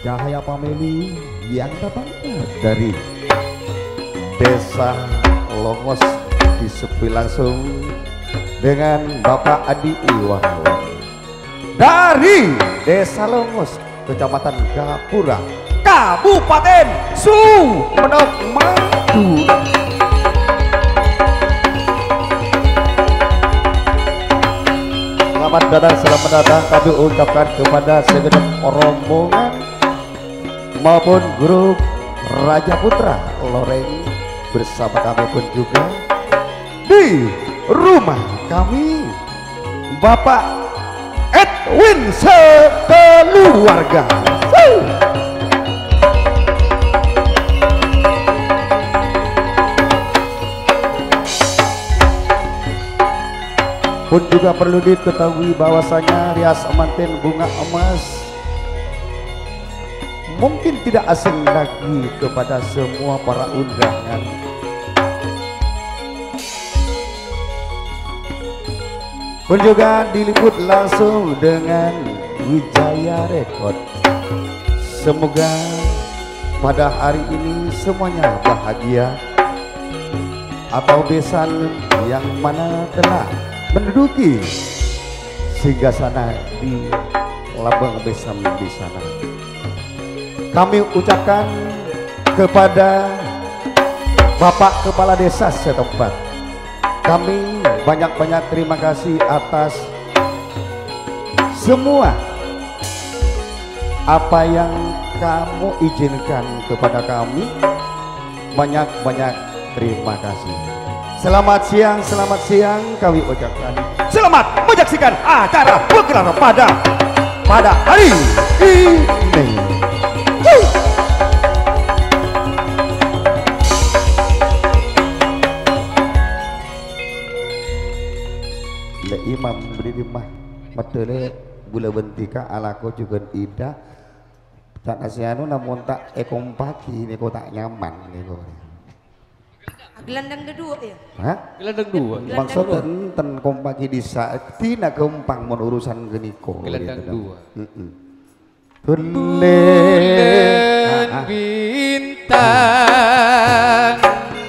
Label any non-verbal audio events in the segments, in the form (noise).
Cahaya Pameli yang datangnya dari Desa Longos disepi langsung dengan Bapak Adi Iwan. Dari Desa Longos Kecamatan Gapura Kabupaten Sumeneb Madura Selamat datang, selamat datang. Kami ucapkan kepada segenap rombongan maupun grup Raja Putra Loreng bersama kami pun juga di rumah kami Bapak Edwin sekeluarga. Pun juga perlu diketahui bahwasanya rias emanten bunga emas mungkin tidak asing lagi kepada semua para undangan. Pun juga diliput langsung dengan Wijaya Rekod. Semoga pada hari ini semuanya bahagia atau besan yang mana telah menduduki sehingga sana di lambang besam di sana. Kami ucapkan kepada Bapak Kepala Desa setempat. Kami banyak-banyak terima kasih atas semua apa yang kamu izinkan kepada kami. Banyak-banyak terima kasih. Selamat siang, selamat siang kami ucapkan. Selamat menyaksikan acara bergelar pada pada hari ini. Di mah matele gula bentika alako juga ida tak asianu namun tak ekong pagi ini kok tak nyaman nih kok. Gelandang kedua ya? Hah? Gelandang dua. Maksud ten kompaki di saat tina kempang mun urusan geniko. Gelandang gitu. dua. Bulan bintang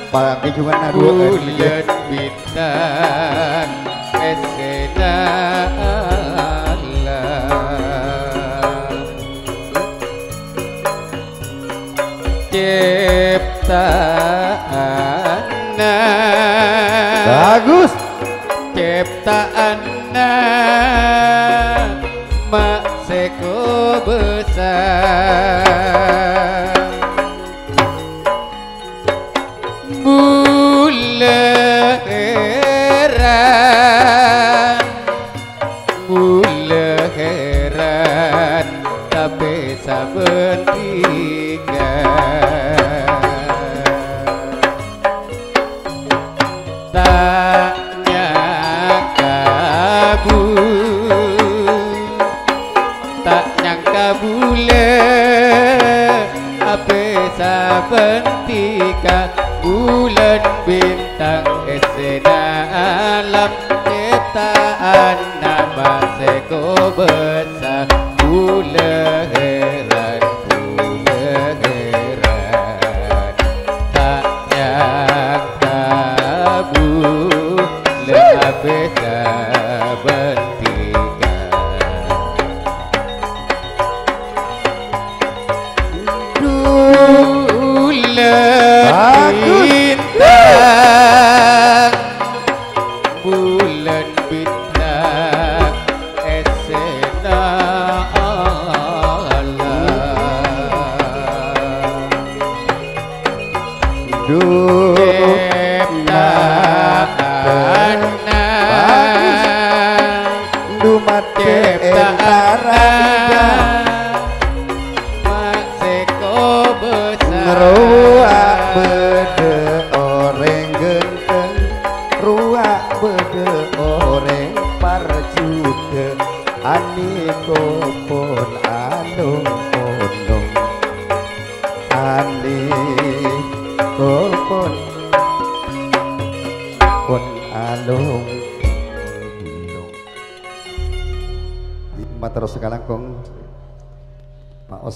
Pagi juga na dua kan. Bulan bintang Ciptaan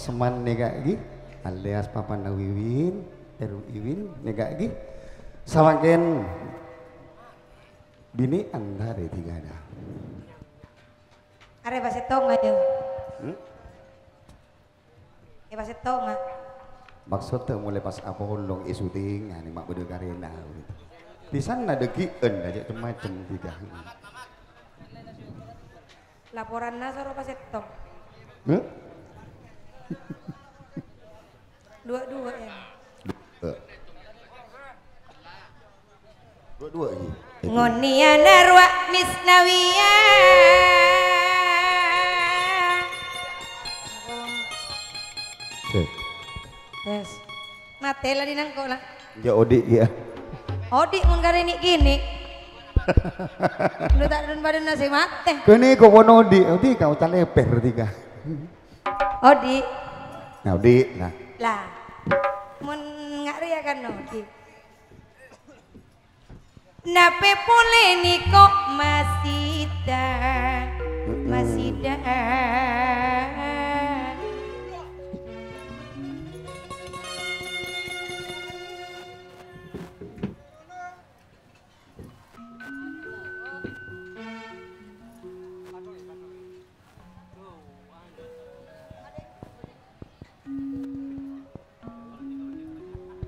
Osman kak Gi alias Papa Nawiwin Eru Iwin kak Gi samakin bini anda deh tiga ada Are pasetong aja. Hmm? Eh pasetong ah. maksudnya mulai pas apa hulung isuting nih mak berdua karena gitu. di sana ada kian aja macam tiga Laporan na soro pasetong. Huh? Dua-dua ya. Dua-dua ini Ngonia narwa misnawiya. Yes. Mate lah dinang ko lah. ya odik ya Odi mun kare ni gini. Lu tak dun badan nasi mate. kene kok kono odik odik kau tak leper Oh di. Nah di. Nah. Lah, mun ngari ya kan Odi. Nape pule niko masih dah, masih dah.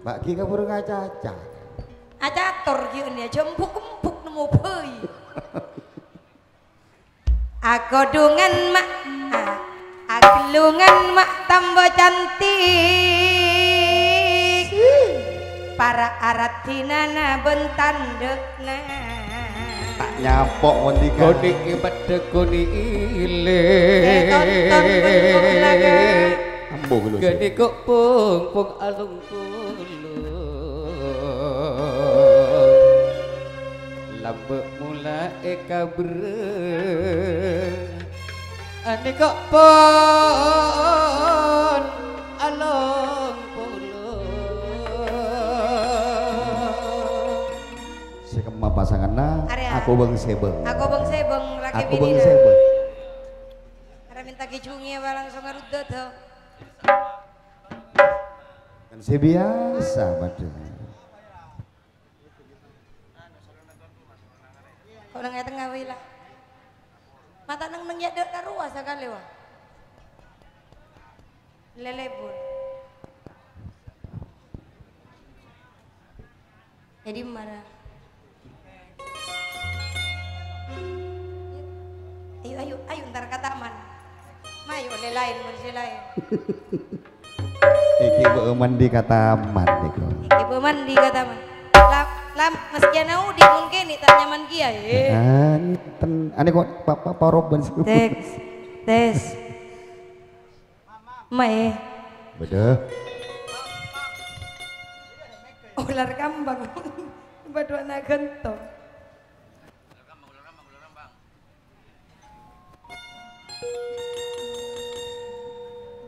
Mbak Ki kabur ngacaca acator kieu dia jempuk-empuk nemu peuy. (laughs) Aku dungan mak ah, aglungan mak tambah cantik. Para aratinana bentandekna. tak nyapok tiga Kodik pada koni ile Eh, tonton bentuk naga. Ambung lu Gede kok pung pung alung pulu Lambek mula eka bre Ane kok pun alung pasangan Area. aku bang sebeng. Aku bang sebeng laki aku bang sebeng si biasa badan Kau nang tengah wae lah. Mata nang nang ya dek ruas sekali wah. Lelebur. Jadi mana? Ayo ayo ayo ntar ke taman. Mayo le lain bersih lain. (laughs) iki bu mandi kata man niku be mandi ke taman. Lam lam meski ana udi mungkin ni tak nyaman kia eh. anten ane kok papa paroban sih Tes, tes. Mae, beda ular kambang. (laughs) Badu anak gentong.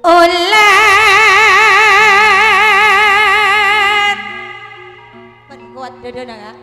Ular. Pan kuat dada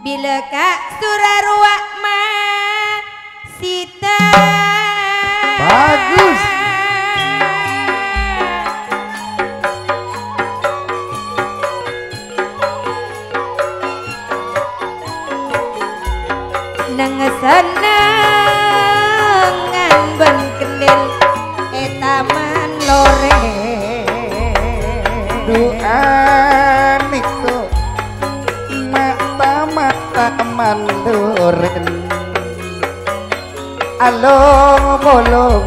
Bila kak surarwa ma Sita along bolong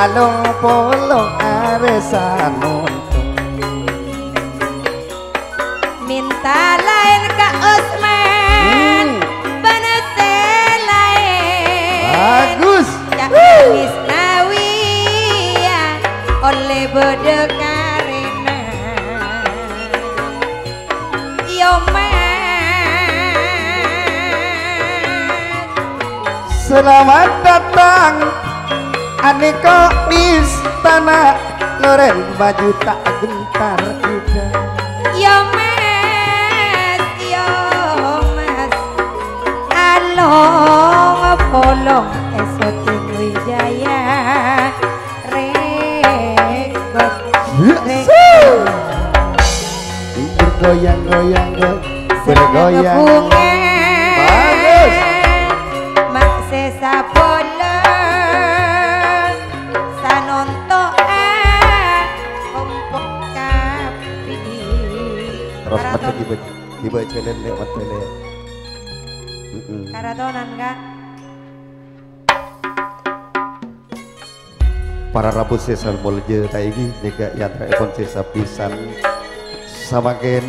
along bolong aresanun minta lain ka Osman panase lain. Bagus. Nangis nawia oleh bode selamat datang. Aneka istana loren baju tak gentar kita Yo mas Yo mas Along polong esoting wijaya Rekod Rekod bergoyang-goyang bergoyang dibaca lewat tele Mm-mm. Karatonan kak para rabu sesal molje taigi nega yantra ekon sesa pisan samaken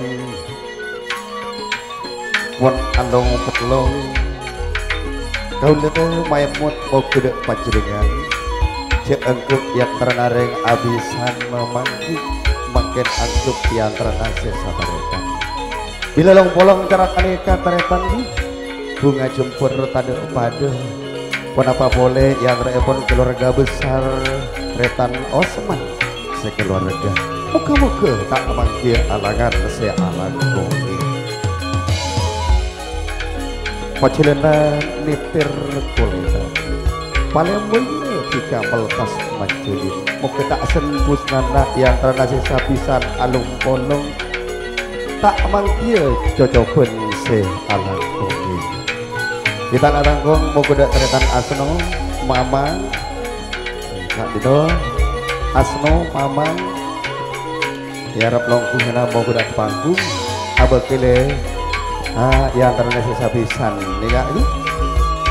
won andong petlong kau lihat mayat mut mau kuda panjenengan cek engkuk yang terenareng abisan memangki makin angkuk yang terena sesa taretan bila long polong cara kaneka taretan di bunga jempur tanda pada Kenapa boleh yang repon keluarga besar Retan Osman sekeluarga. Muka-muka tak memanggil alangan saya alang komi Pacilena nitir kulita Paling mulia jika melepas majulin Muka tak sembus nana yang terana sisa pisan alung polong Tak manggil cocopen se alang komi kita nak tanggung mau kuda teretan asno mama. Nak dino asno mama. Ya rap longku hena mau kuda panggung. Abah kele ah yang terus sisa pisan nih kak ini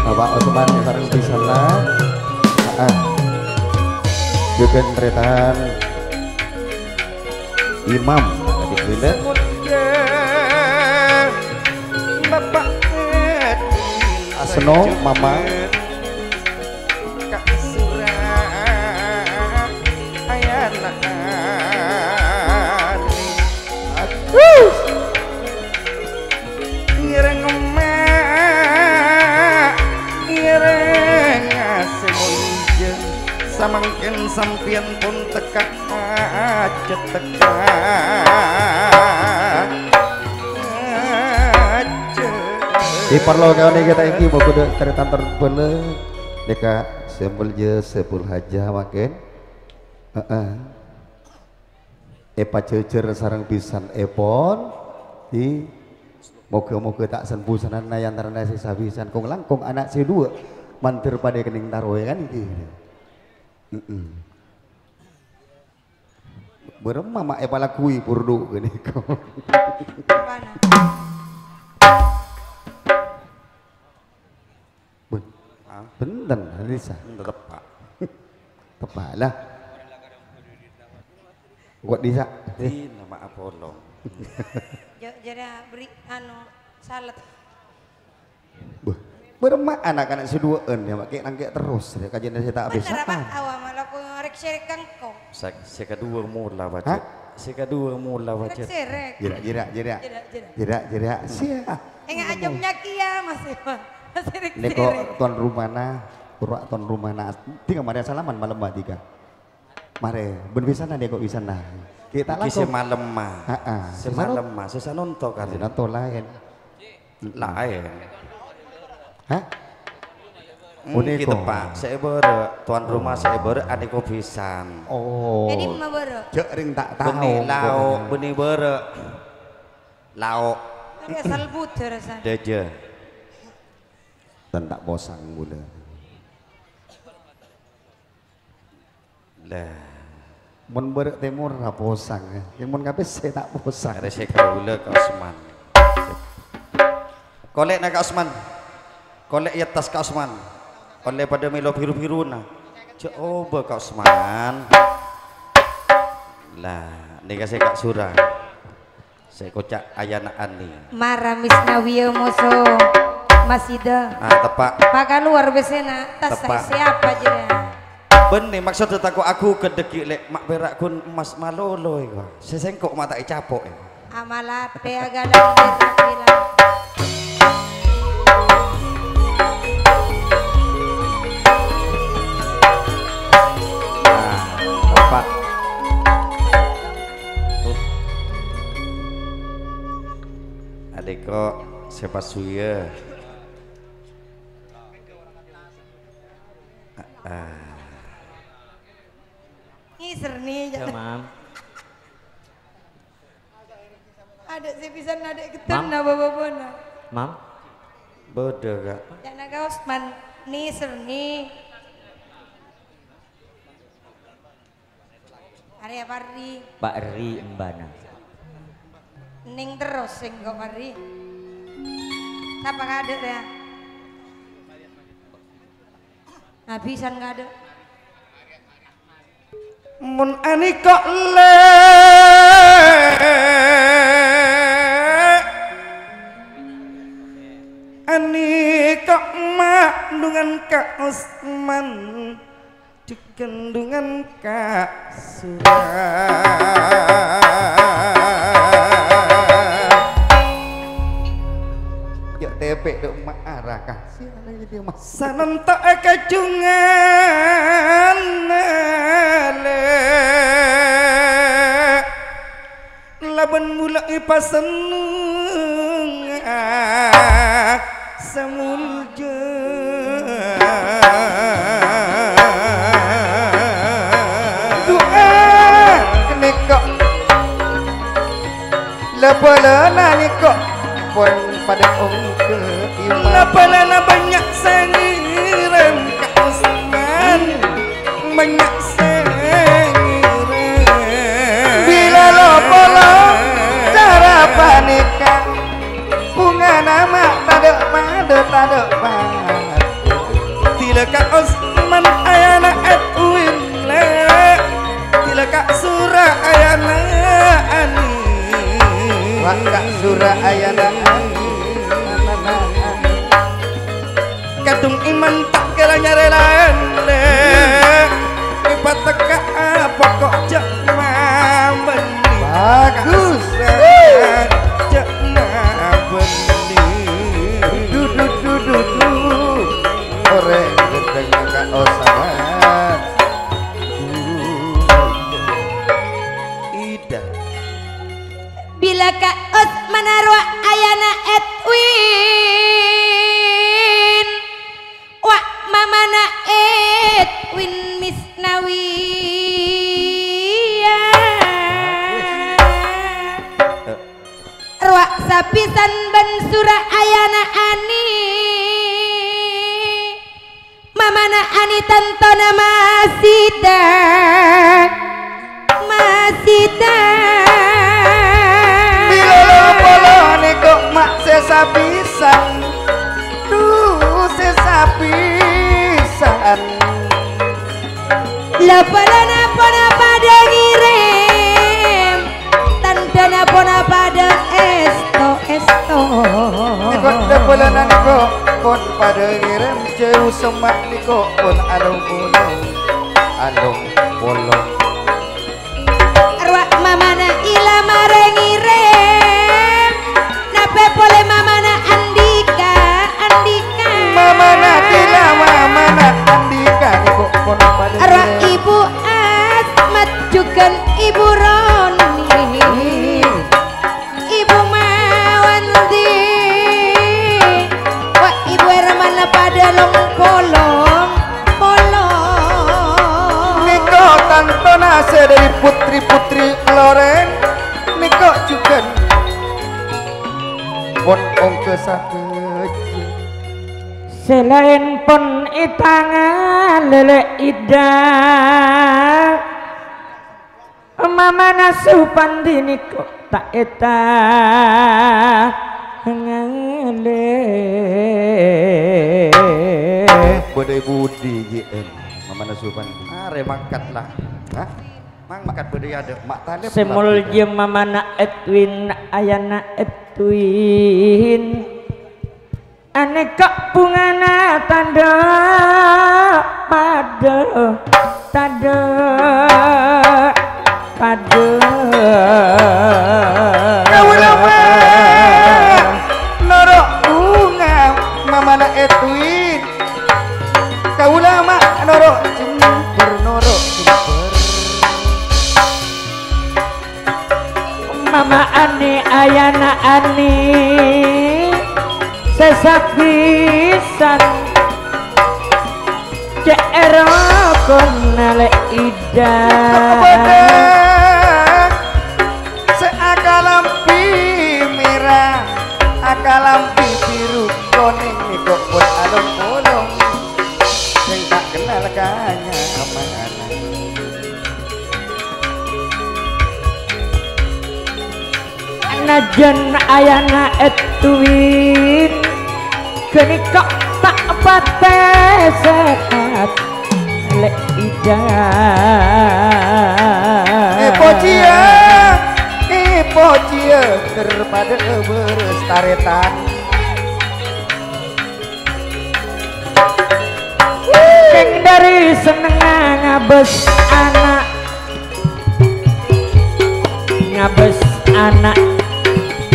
bapak Osman yang sarang pisan lah. Ah juga teretan imam tadi Asno mama. Samangken sampian pun teka aja teka Di perlu kau nih kita ini mau kuda teretan terbele Deka sembel je sepul haja makin Heeh. Epa cecer sarang pisan epon di moga-moga tak sembusanan na yang terana sisa pisan kong langkong anak si dua mantir pada kening taro ya kan iki. Heeh. Berem mama epa lakui purdu gini kau. Benten Anissa. tetep pak Tepat lah. Gua disa. di nama Apollo Jadi beri anu salat. Berema anak-anak si dua en ya makai nangkek terus ya kajian saya tak habis Bener apa awam malah aku ngarek serek kangkong saya kedua mula baca saya kedua mula serek Jerak jerak jerak. Jerak, jerak. Jerak jerak. Sia. Enggak ajamnya kia masih Ini kok tuan rumana, kurang tuan rumana. Tiga mari salaman malam mbak tiga. Mari, ben bisa dia kok bisa nah. Kita Iki langsung. semalam mah. Heeh. Semalam mah sesanonto kan. Nonton lain. Lain. Hah? Mungkin Uniko. kita pak, saya bere, tuan rumah saya bere aneko pisan. Oh. Jadi mah baru. Cek ring tak tahu. Benih lau, benih bere. Lau, Tapi asal butuh rasanya. deje. Dan tak bosan gula. Lah, Mun berek timur ra bosan. Yang mun kabeh (laughs) saya tak bosan. ada saya kaula Kak Osman. Kolek nak Kak Osman. Kolek ya tas Kak Osman. Kolek pada melo biru-biru na. Coba Kak Osman. Lah, ini kasih Kak Surah. Saya kocak ayana ani. Mara misnawiya muso masida. Ah, tepak. Maka luar biasa tas Tepat. siapa aja. Benih maksudnya takut aku kedeki lek mak berak kun emas malolo iku. Sesengkok mata i capok. iku. Amalate agalang bilang. Nah, tepak. Tuh. Suya? Ngiser nih. Ya, Mam. Ada si pisan ada ketan na bababona. Mam. Bodoh kak. Jangan kau Osman niser nih. Hari apa hari? Pak Ri Embana. Ning terus sing kok. Siapa nggak ada ya? Habisan nggak ada. Mun ani kok le. Ani kok mak dengan Kak Usman Dikendungan Kak Surah Yuk tepek dok mak Sanentok kajungan le Laban mulai pasenung semulja Doa kene kok. Lepelena ni kok. Pun pada ongke iman Lapalana banyak sangiran Kak Usman Banyak sangiran Bila lo polo cara panika Bunga nama tadek made tadek made Tila Kak Osman ayana Edwin le. Tila Kak Sura ayana Ani. Wakak surah ayana apa kok jak mambeni Bagus. Jak mambeni Duduk duduk duduk Ore gendeng kak osama Arwah sapisan ban surah ayana ani. Mamana ani tantona masida Masida Bila lo polo ni kok mak sesa pisan Duh sesa pisan Lepelana pona pada ngirim Nikon lepelan niko pun pada ngirim jauh semak niko pun alung bolong alung bolong. Ruak mama na ila mare ngirim nape boleh mama na Andika Andika. Mama na ila mama na Andika niko pun. pada. Ruak ibu Asmat juga ibu Ro ase dari putri-putri loren niko juga pon ongke sakit Selain pun itangan lele ida. Mama nasupan dini kok tak eta. Ngale. Bodai budi GM mama nasupan are mangkat lah Hah? Mangkat bodai ada mak talep Semul je mama na Edwin ayana Edwin. Aneka bungana tanda pada tanda pada. Norok bunga Mama na Edwin ayana Ani sesak pisan. Cero konale ida. Seakalampi merah Akalampi biru Koning niko pun alung ulung Sing tak kenal kanya mana Najan ayana Edwin Geni kok tak pate sehat Lek ida Ipo cia Ipo cia Daripada berestaretan. Keng dari seneng ngabes anak. Ngabes anak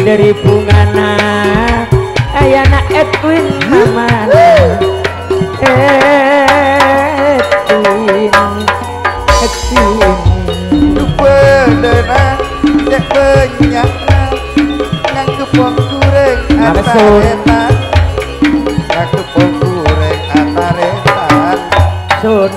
dari bungana. Ayana Edwin mamana. Edwin. Edwin Bedena Cek banyak Nang kepong kureng Ataretan Nang kepong kureng Ataretan Sun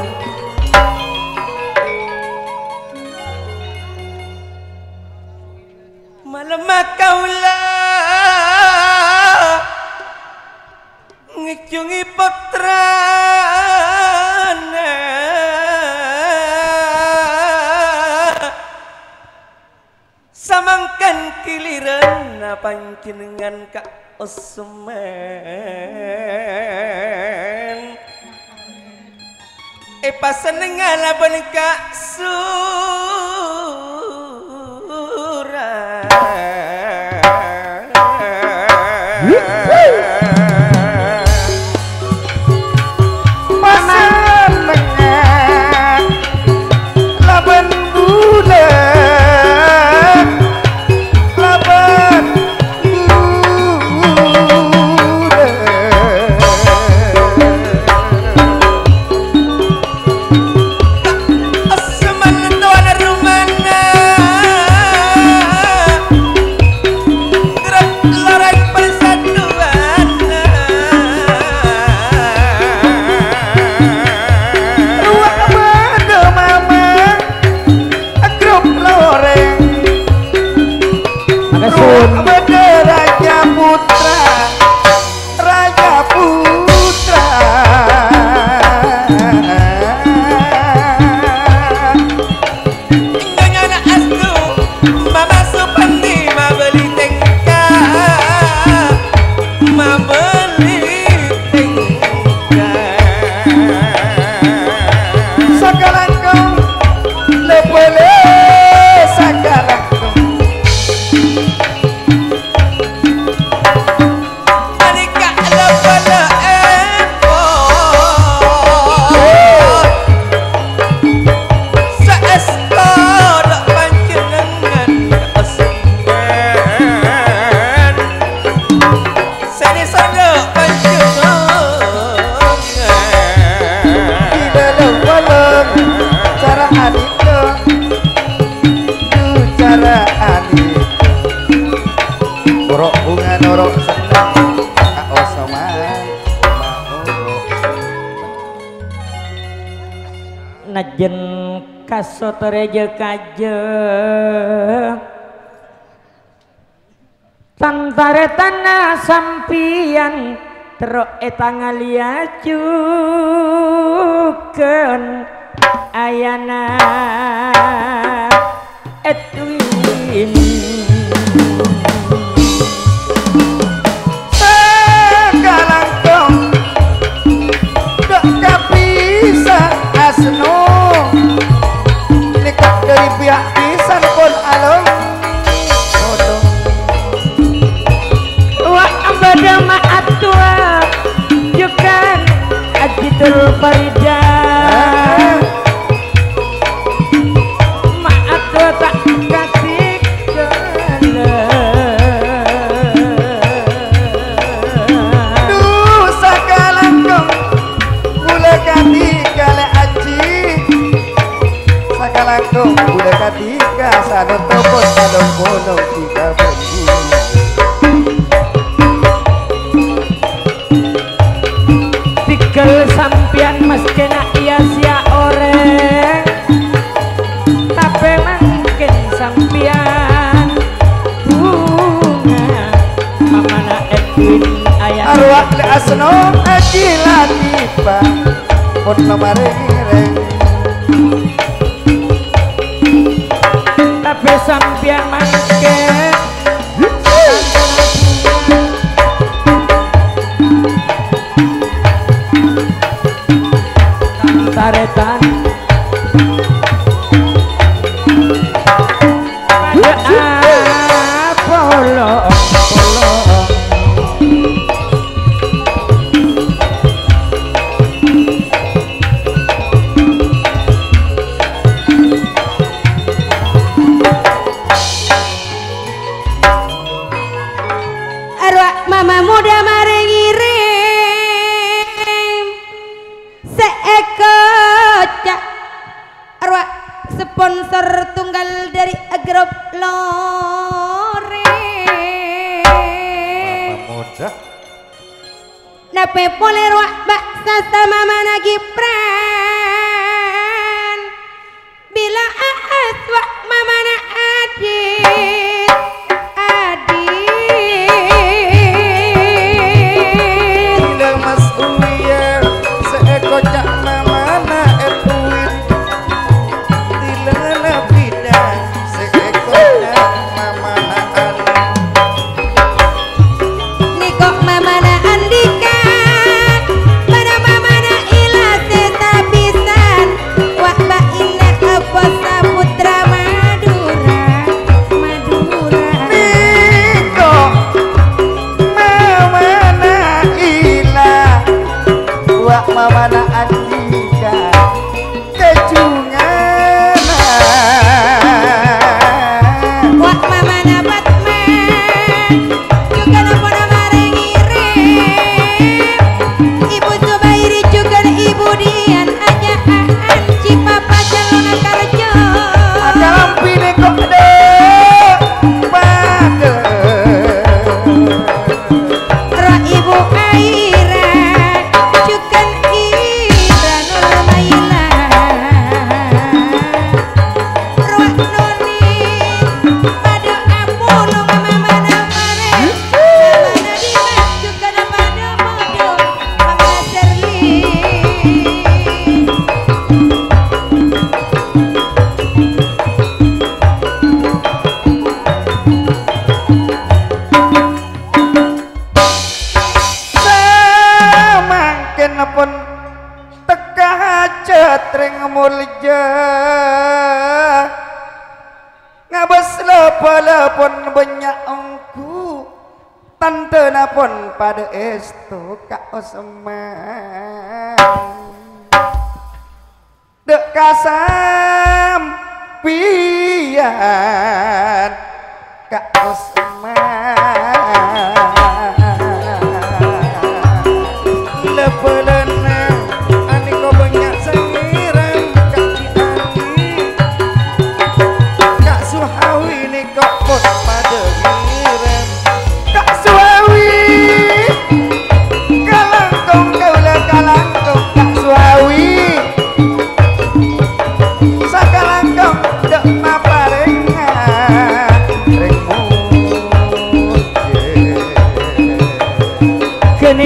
panjenengan Kak Osman. Eh, Epa senengan apa Kak Su? reje kajeng tantare tanah sampian teruk etang liacukeun ayana. Et Sampian mas. banyak engku. Tante napun pada esto kak osman. Dek kasam pian kak osman.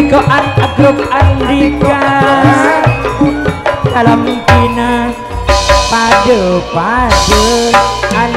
Geniko an grup Andika. Dalam pina pade pade Andika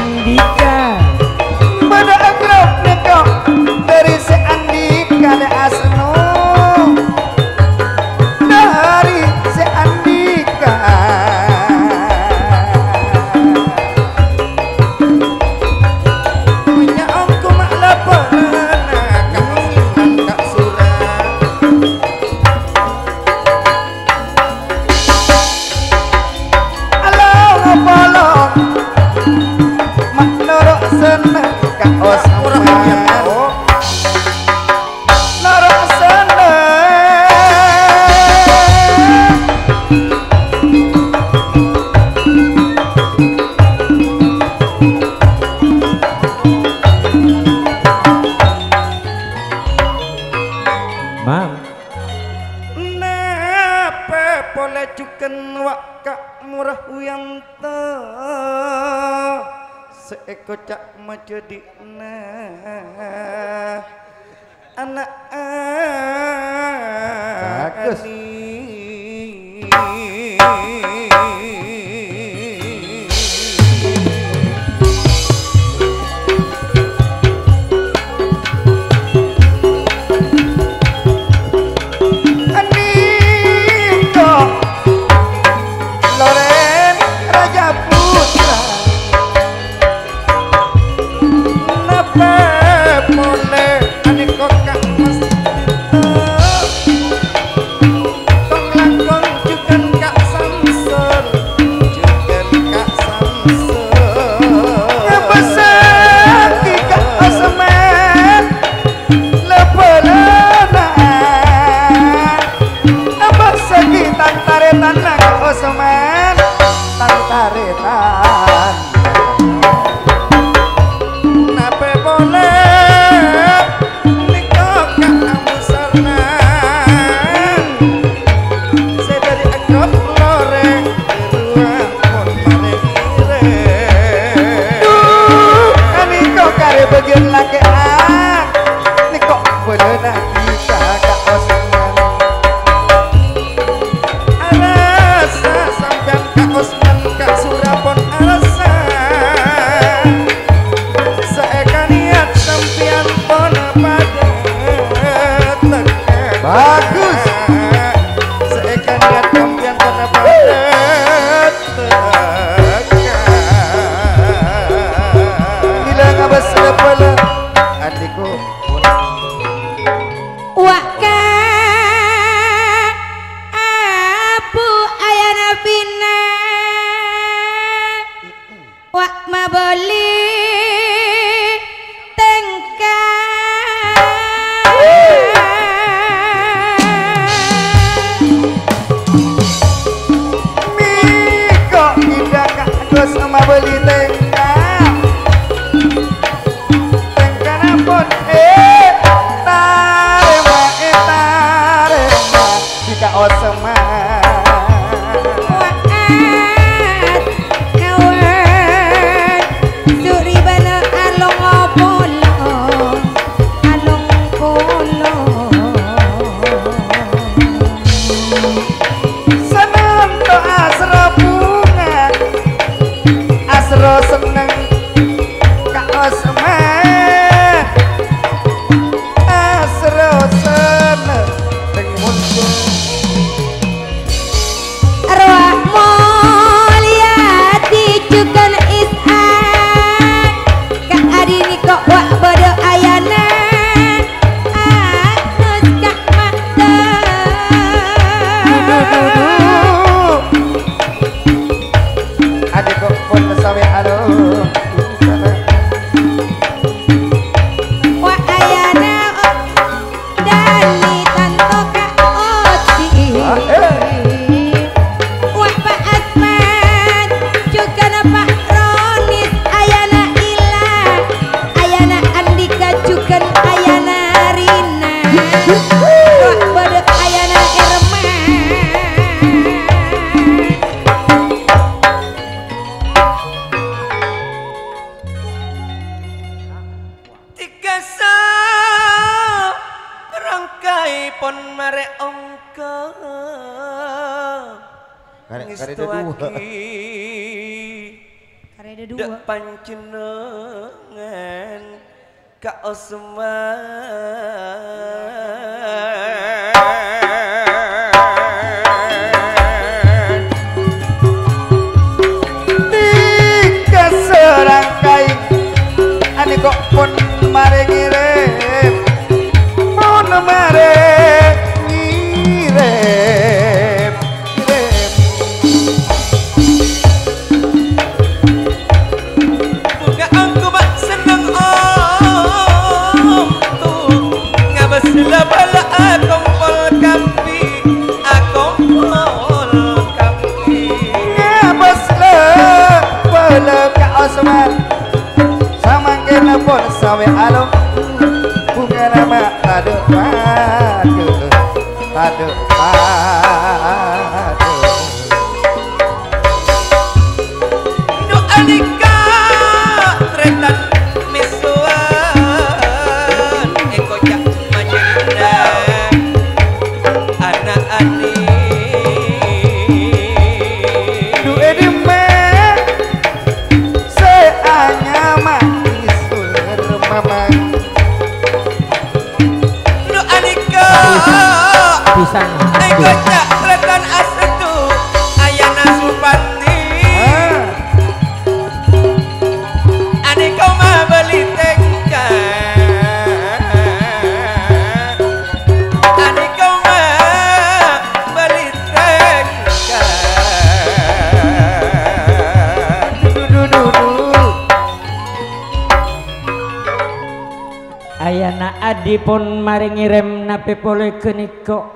dipun maringi nabi pepole keniko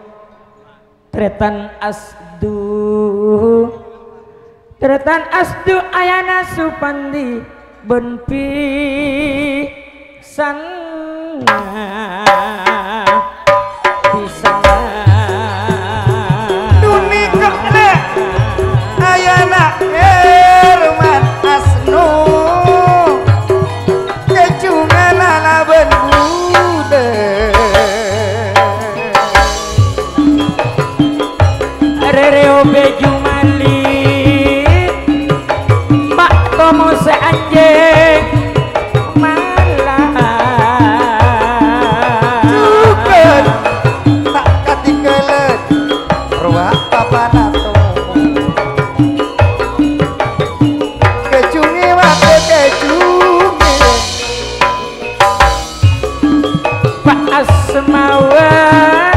tretan asdu. Tretan asdu ayana supandi. Benpi sana فأسموان